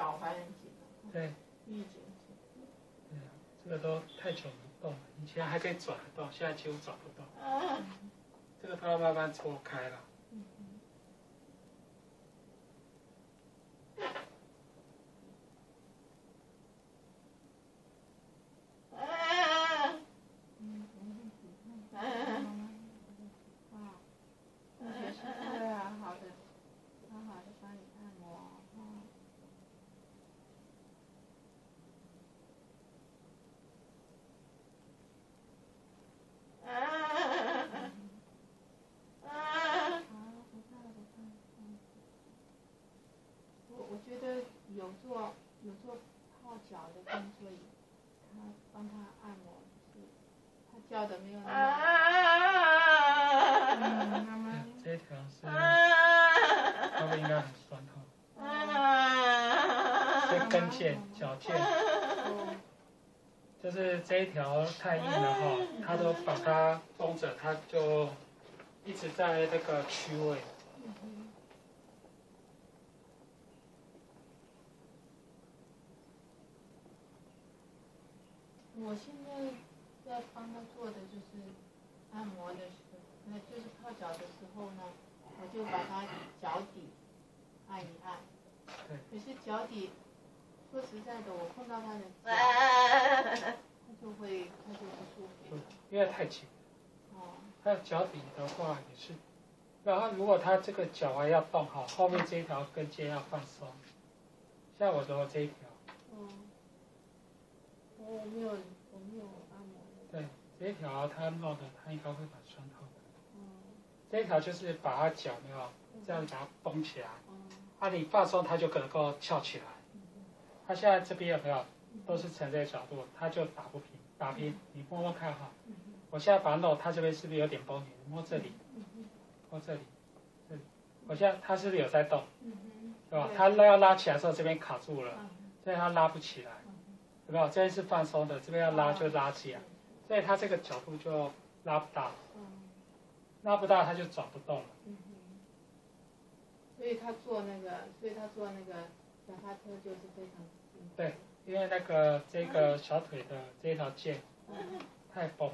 脚还很紧。对，一紧。对啊，这个都太久没动了，以前还可以转得动，现在几乎转不动。这个都要慢慢搓开了。叫的没有那么。这条是，后面应该很酸痛。这跟腱、脚腱，就是这一条太硬了哈，它都把它绷着，它就一直在那个区位。我现在。在帮他做的就是按摩的时候，那就是泡脚的时候呢，我就把他脚底按一按。可是脚底，说实在的，我碰到他的脚，他就会他就不舒服。因为太紧。哦。他脚底的话也是，然后如果他这个脚还要动好，后面这一条跟腱要放松。像我的这一条。哦。我没有。对，这一条它弄的，它应该会把穿透的。嗯。这一条就是把它脚没有这样子把它绷起来。嗯。啊，你放松它就可能够翘起来。嗯。它现在这边有没有都是呈这个角度，它就打不平，打平。你摸摸看哈。嗯。我现在把它弄，它这边是不是有点绷？你摸这里。嗯摸这里。这里。我现在它是不是有在动？嗯是吧？它拉要拉起来的时候，这边卡住了，所以它拉不起来。有没有？这边是放松的，这边要拉就拉起来。所以它这个角度就拉不大，拉不大它就转不动了。所以他做那个，所以他做那个脚踏车就是非常。对，因为那个这个小腿的这条腱太崩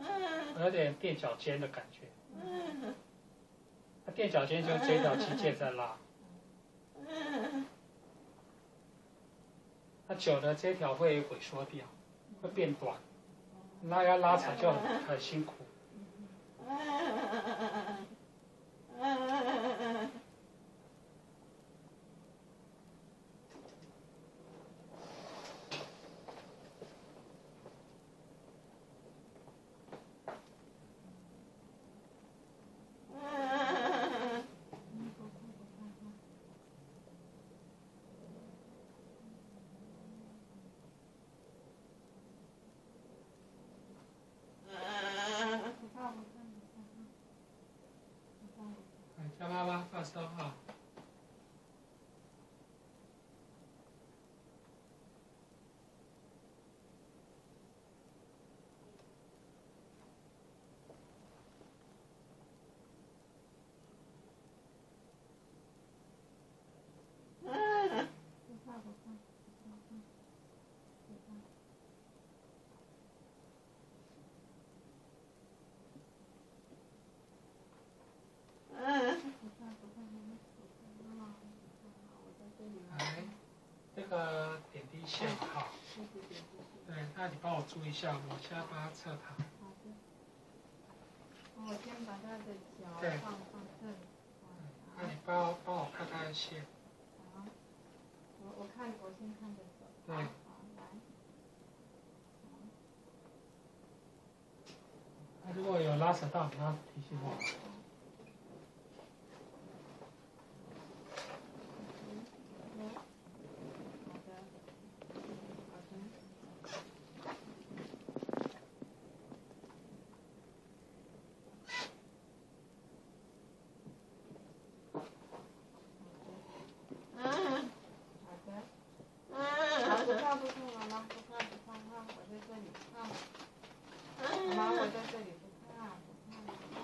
了，有点垫脚尖的感觉。他垫脚尖就这条肌腱在拉，它久了这条会萎缩掉。会变短，拉要拉长就很辛苦。somehow 你帮我注意一下，我现在帮他测他。好的。我先把他的脚放放这里。那你帮帮我看看线。好。我我看我先看着手。对。好，来。那如果有拉扯到，你要提醒我。妈，我在这里不怕，不怕，不怕。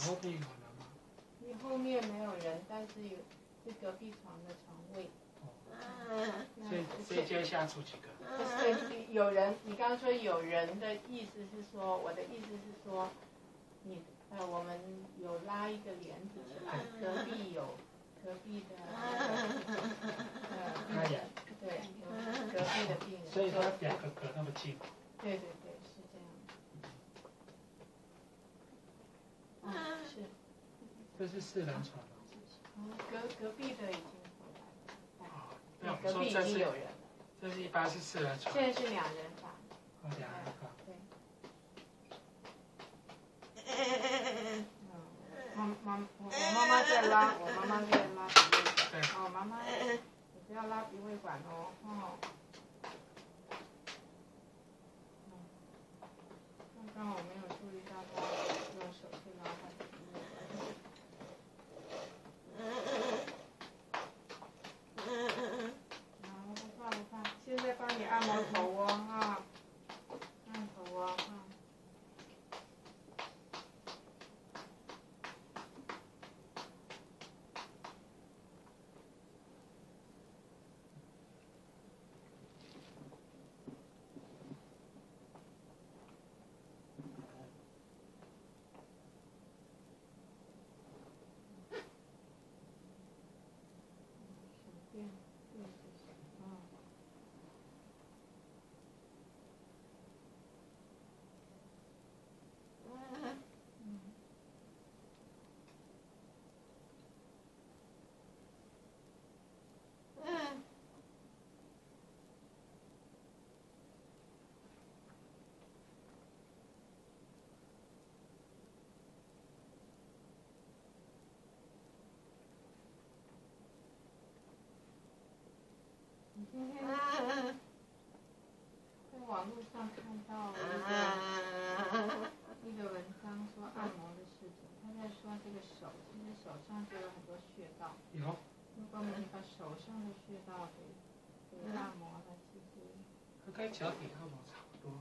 后面有人吗？你后面没有人，但是有是隔壁床的床位。哦。这这间下住几个？不是有人，你刚刚说有人的意思是说，我的意思是说，你呃，我们有拉一个帘子起来，隔壁有隔壁的呃病人，对，隔壁的病人。所以说两个隔那么近。对对对。是，这是四人床隔隔壁的已经回来了。隔壁已经有人了。这是一般是四人床。现在是两人房。哦，两人房。对。嗯，妈妈，我妈妈在拉，我妈妈在拉鼻胃管。哦，妈妈，你不要拉鼻胃管哦，哦。刚刚我没有注意到他用手去拉他的鼻胃管。好，不怕不怕，现在帮你按摩头哦，哈，按头哦，哈。今天在网络上看到一个一个文章，说按摩的事情。他在说这个手，其实手上就有很多穴道。有。如果你把手上的穴道给给按摩了，其实。它跟脚底按摩差不多，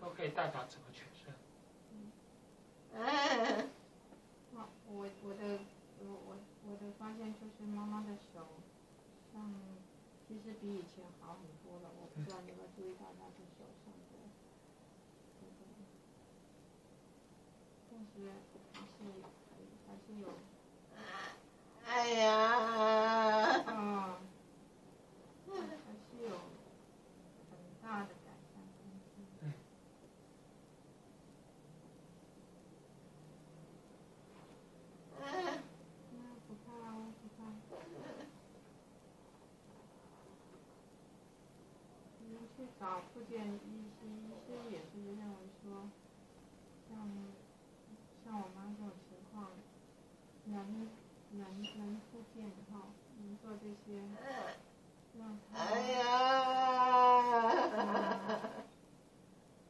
都可以代表整个全身。嗯。我我我的我我我的发现就是妈妈的手，像。其实比以前好很多了，我不知道你有没有注意到他的手上的，但还是还是有。哎呀。嗯。还是有很大的改善空间。嗯。不怕不怕。去找复健医师，医师也是认为说，像像我妈这种情况，能能能复健哈，能做这些，让她。哎呀！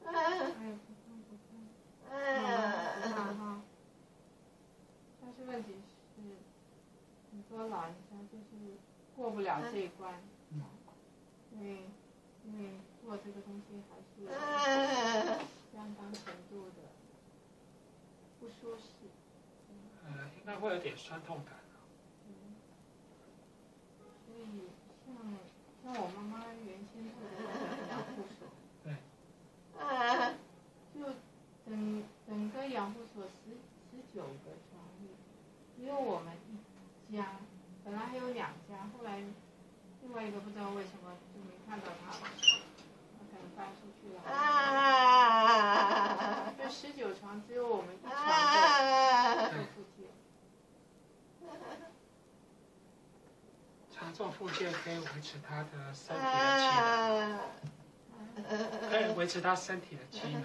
哎，不痛不痛，哎，不怕哈。但是问题是，很多老人家就是过不了这一关，因为。因为做这个东西还是相当程度的不舒适。呃，应该会有点酸痛感。嗯。所以像像我妈妈原先做的养护所。对。就整整个养护所十十九个床位，只有我们一家，本来还有两家，后来。另外一个不知道为什么就没看到他，他可能搬出去了。这十九床只有我们一床在做复健。常做复健可以维持他的身体的机能，可以维持他身体的机能。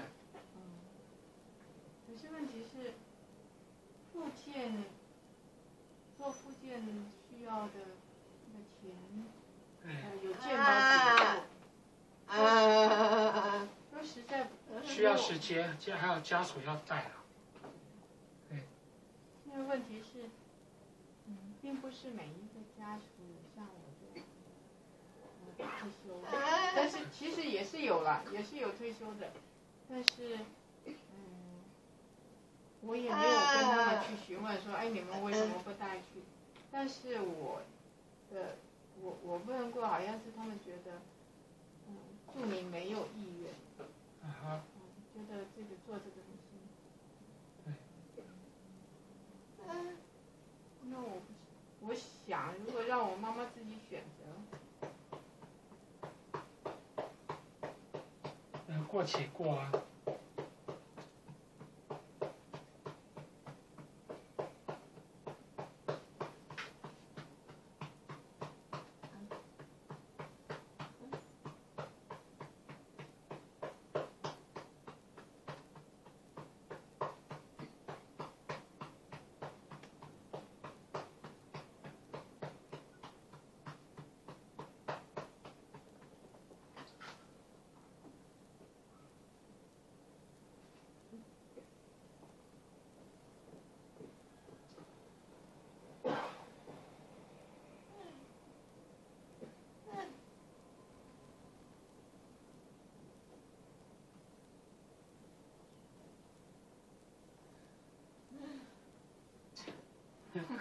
可是问题是，复健做复健需要的那个钱。有健保给付，说实在，需要时间，这还有家属要带啊。对。因为问题是，嗯，并不是每一个家属像我这样，退休，但是其实也是有了，也是有退休的，但是，嗯，我也没有跟他们去询问说哎，你们为什么不带去？但是我的我我问过，好像是他们觉得，嗯，住民没有意愿，嗯，觉得这个做这个很辛苦。对。嗯，那我不，我想如果让我妈妈自己选择，嗯，过且过啊。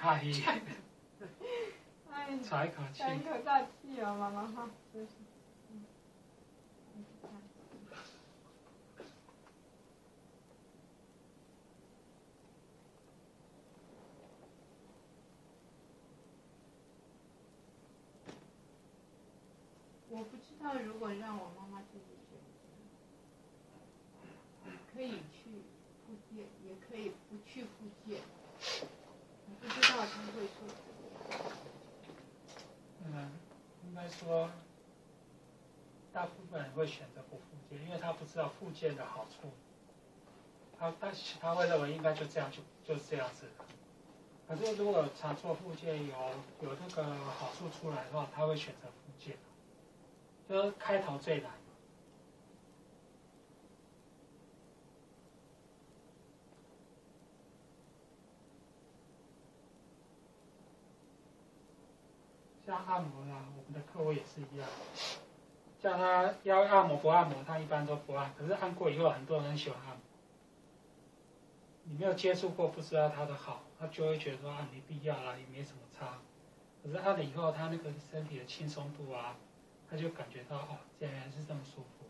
阿姨，喘一口气。喘一口大气啊，妈妈哈。我不知道，如果让我妈妈自己选择，可以去复健，也可以不去复健。不知道他会做。嗯，应该说，大部分人会选择不复健，因为他不知道复健的好处。他他他会认为应该就这样就就是这样子。可是如果常做复健有有那个好处出来的话，他会选择复健。就是开头最难。像按摩啦，我们的客户也是一样，叫他要按摩不按摩，他一般都不按。可是按过以后，很多人喜欢按摩。你没有接触过，不知道他的好，他就会觉得说啊，没必要啦，也没什么差。可是按了以后，他那个身体的轻松度啊，他就感觉到哦，竟然是这么舒服。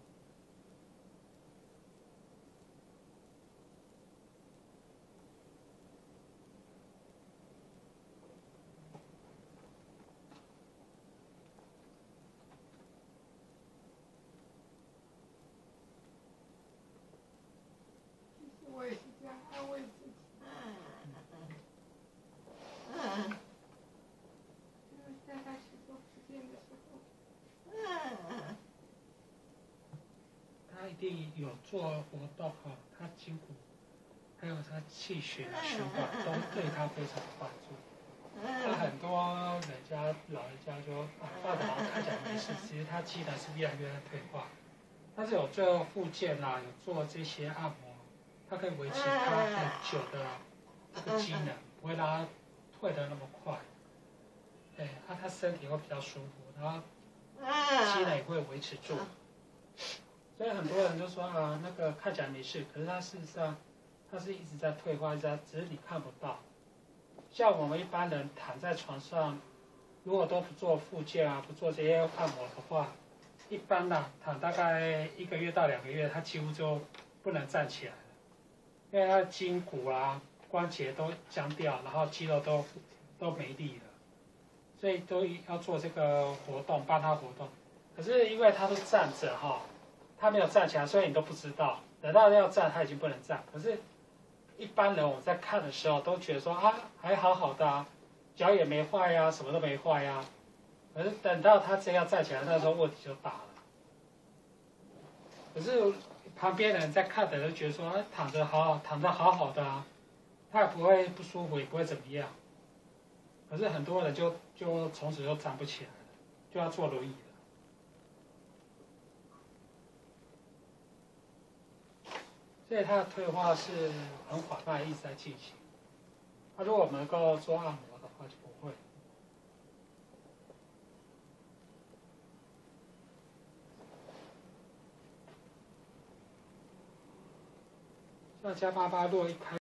有做活动哈，他筋骨，还有他气血循环都对他非常有帮助。那很多人家老人家说啊，爸爸看起来没事，其实他机能是越来越退化。但是有做复健啊，有做这些按摩，它可以维持他很久的这个机能，不会让他退的那么快。对，那他身体会比较舒服，然后机能也会维持住。所以很多人就说啊，那个看起来没事，可是他事实上，他是一直在退化，在只是你看不到。像我们一般人躺在床上，如果都不做复健啊，不做这些按摩的话，一般呢躺大概一个月到两个月，他几乎就不能站起来了，因为他的筋骨啊、关节都僵掉，然后肌肉都都没力了，所以都要做这个活动，帮他活动。可是因为他都站着哈。他没有站起来，所以你都不知道。等到要站，他已经不能站。可是，一般人我们在看的时候都觉得说啊，还好好的，脚也没坏呀，什么都没坏呀。可是等到他真要站起来，那时候问题就大了。可是旁边人在看的人觉得说，啊，躺着好好，躺着好好的啊，他也不会不舒服，也不会怎么样。可是很多人就就从此就站不起来了，就要坐轮椅。所以它的退化是很缓慢，一直在进行。他如果能够做按摩的话，就不会。像加巴巴洛一开。